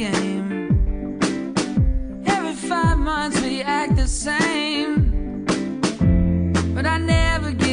game. Every five months we act the same, but I never get.